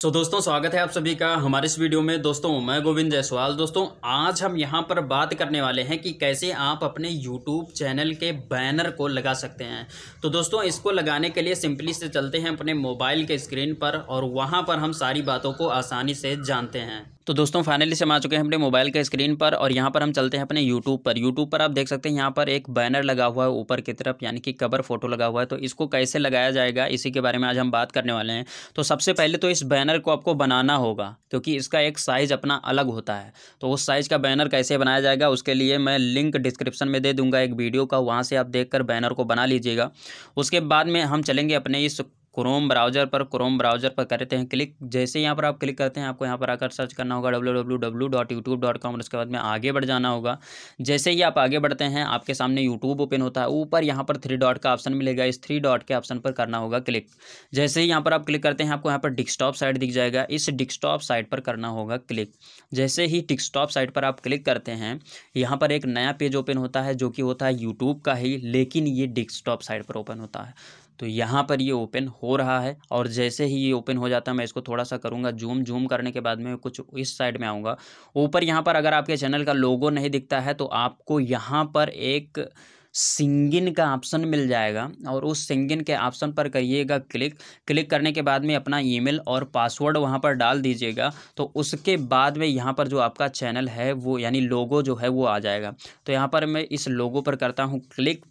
तो दोस्तों, स्वागत है आप सभी का हमारे इस वीडियो में। दोस्तों, मैं गोविंद जायसवाल। दोस्तों, आज हम यहाँ पर बात करने वाले हैं कि कैसे आप अपने YouTube चैनल के बैनर को लगा सकते हैं। तो दोस्तों, इसको लगाने के लिए सिंपली से चलते हैं अपने मोबाइल के स्क्रीन पर और वहाँ पर हम सारी बातों को आसानी से जानते हैं। तो दोस्तों फाइनली से हम आ चुके हैं अपने मोबाइल के स्क्रीन पर और यहाँ पर हम चलते हैं अपने यूट्यूब पर। यूट्यूब पर आप देख सकते हैं यहाँ पर एक बैनर लगा हुआ है ऊपर की तरफ़, यानी कि कवर फ़ोटो लगा हुआ है। तो इसको कैसे लगाया जाएगा, इसी के बारे में आज हम बात करने वाले हैं। तो सबसे पहले तो इस बैनर को आपको बनाना होगा, क्योंकि इसका एक साइज़ अपना अलग होता है। तो उस साइज़ का बैनर कैसे बनाया जाएगा, उसके लिए मैं लिंक डिस्क्रिप्शन में दे दूँगा एक वीडियो का, वहाँ से आप देख बैनर को बना लीजिएगा। उसके बाद में हम चलेंगे अपने इस क्रोम ब्राउज़र पर क्रोम ब्राउज़र पर करते हैं क्लिक जैसे यहाँ पर आप क्लिक करते हैं, आपको यहाँ पर आकर सर्च करना होगा W W W dot YouTube dot com और उसके बाद में आगे बढ़ जाना होगा। जैसे ही आप आगे बढ़ते हैं, आपके सामने यूट्यूब ओपन होता है। ऊपर यहाँ पर थ्री डॉट का ऑप्शन मिलेगा। इस थ्री डॉट के ऑप्शन पर करना होगा क्लिक जैसे ही यहाँ पर आप क्लिक करते हैं, आपको यहाँ पर डिस्कटॉप साइट दिख जाएगा। इस डिस्कटॉप साइट पर करना होगा क्लिक जैसे ही डिस्कटॉप साइट पर आप क्लिक करते हैं, यहाँ पर एक नया पेज ओपन होता है, जो कि होता है यूट्यूब का ही, लेकिन ये डिस्कटॉप साइट पर ओपन होता है। तो यहाँ पर ये ओपन हो रहा है और जैसे ही ये ओपन हो जाता है, मैं इसको थोड़ा सा करूँगा जूम जूम करने के बाद में कुछ इस साइड में आऊँगा। ऊपर यहाँ पर अगर आपके चैनल का लोगो नहीं दिखता है तो आपको यहाँ पर एक सिंगिन का ऑप्शन मिल जाएगा और उस सिंगिन के ऑप्शन पर करिएगा क्लिक क्लिक करने के बाद में अपना ईमेल और पासवर्ड वहाँ पर डाल दीजिएगा तो उसके बाद में यहाँ पर जो आपका चैनल है, वो यानी लोगो जो है, वो आ जाएगा। तो यहाँ पर मैं इस लोगो पर करता हूँ क्लिक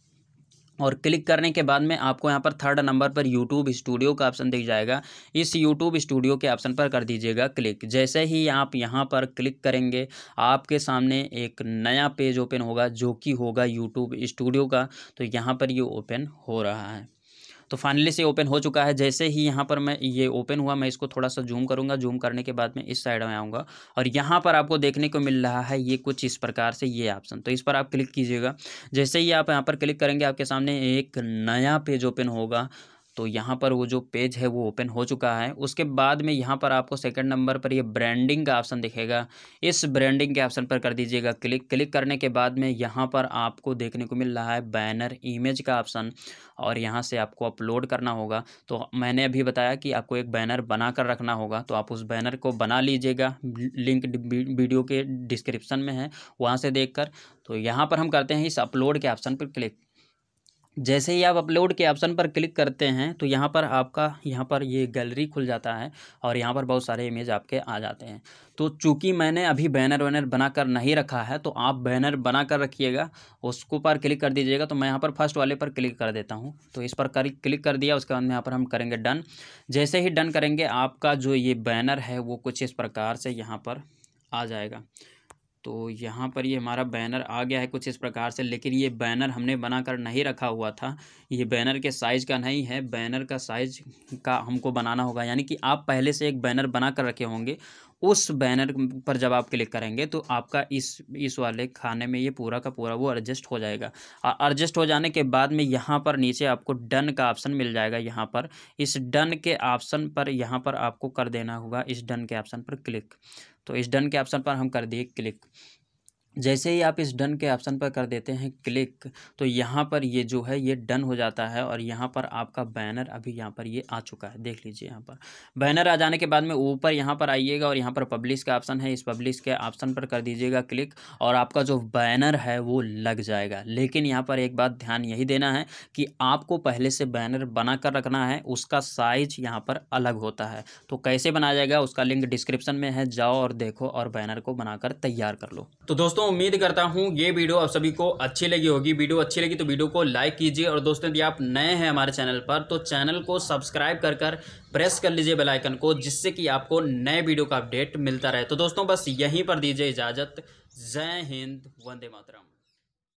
और क्लिक करने के बाद में आपको यहाँ पर थर्ड नंबर पर यूट्यूब स्टूडियो का ऑप्शन दिख जाएगा। इस यूट्यूब स्टूडियो के ऑप्शन पर कर दीजिएगा क्लिक जैसे ही आप यहाँ पर क्लिक करेंगे, आपके सामने एक नया पेज ओपन होगा, जो कि होगा यूट्यूब स्टूडियो का। तो यहाँ पर ये ओपन हो रहा है। तो फाइनली से ओपन हो चुका है। जैसे ही यहाँ पर मैं ये ओपन हुआ, मैं इसको थोड़ा सा जूम करूँगा। जूम करने के बाद में इस साइड में आऊँगा और यहाँ पर आपको देखने को मिल रहा है ये कुछ इस प्रकार से ये ऑप्शन तो इस पर आप क्लिक कीजिएगा। जैसे ही आप यहाँ पर क्लिक करेंगे, आपके सामने एक नया पेज ओपन होगा। तो यहाँ पर वो जो पेज है वो ओपन हो चुका है। उसके बाद में यहाँ पर आपको सेकंड नंबर पर ये ब्रांडिंग का ऑप्शन दिखेगा। इस ब्रांडिंग के ऑप्शन पर कर दीजिएगा क्लिक। क्लिक करने के बाद में यहाँ पर आपको देखने को मिल रहा है बैनर इमेज का ऑप्शन और यहाँ से आपको अपलोड करना होगा। तो मैंने अभी बताया कि आपको एक बैनर बना कर रखना होगा। तो आप उस बैनर को बना लीजिएगा। लिंक वीडियो के डिस्क्रिप्शन में है। वहाँ से देख तो यहाँ पर हम करते हैं इस अपलोड के ऑप्शन पर क्लिक। जैसे ही आप अपलोड के ऑप्शन पर क्लिक करते हैं तो यहाँ पर आपका, यहाँ पर ये गैलरी खुल जाता है और यहाँ पर बहुत सारे इमेज आपके आ जाते हैं। तो चूँकि मैंने अभी बैनर वैनर बना कर नहीं रखा है तो आप बैनर बना कर रखिएगा, उसको पर क्लिक कर दीजिएगा तो मैं यहाँ पर फ़र्स्ट वाले पर क्लिक कर देता हूँ। तो इस पर क्लिक कर दिया, उसके बाद में यहाँ पर हम करेंगे डन। जैसे ही डन करेंगे, आपका जो ये बैनर है, वो कुछ इस प्रकार से यहाँ पर आ जाएगा। तो यहाँ पर ये हमारा बैनर आ गया है कुछ इस प्रकार से, लेकिन ये बैनर हमने बनाकर नहीं रखा हुआ था। ये बैनर के साइज़ का नहीं है, बैनर का साइज़ का हमको बनाना होगा। यानी कि आप पहले से एक बैनर बना कर रखे होंगे, उस बैनर पर जब आप क्लिक करेंगे तो आपका इस इस वाले खाने में ये पूरा का पूरा वो एडजस्ट हो जाएगा। और एडजस्ट हो जाने के बाद में यहाँ पर नीचे आपको डन का ऑप्शन मिल जाएगा यहाँ पर। इस डन के ऑप्शन पर यहाँ पर आपको कर देना होगा, इस डन के ऑप्शन पर क्लिक। तो इस डन के ऑप्शन पर हम कर दिए क्लिक। जैसे ही आप इस डन के ऑप्शन पर कर देते हैं क्लिक तो यहाँ पर ये जो है, ये डन हो जाता है और यहाँ पर आपका बैनर अभी यहाँ पर ये आ चुका है। देख लीजिए यहाँ पर। बैनर आ जाने के बाद में ऊपर यहाँ पर आइएगा और यहाँ पर पब्लिश का ऑप्शन है। इस पब्लिश के ऑप्शन पर कर दीजिएगा क्लिक और आपका जो बैनर है, वो लग जाएगा। लेकिन यहाँ पर एक बात ध्यान यही देना है कि आपको पहले से बैनर बना कर रखना है, उसका साइज़ यहाँ पर अलग होता है। तो कैसे बनाया जाएगा, उसका लिंक डिस्क्रिप्शन में है। जाओ और देखो और बैनर को बनाकर तैयार कर लो। तो दोस्तों उम्मीद करता हूँ ये वीडियो आप सभी को अच्छी लगी होगी। वीडियो अच्छी लगी तो वीडियो को लाइक कीजिए और दोस्तों, यदि आप नए हैं हमारे चैनल पर तो चैनल को सब्सक्राइब कर कर प्रेस कर लीजिए बेल आइकन को, जिससे कि आपको नए वीडियो का अपडेट मिलता रहे। तो दोस्तों, बस यहीं पर दीजिए इजाज़त। जय हिंद, वंदे मातरम।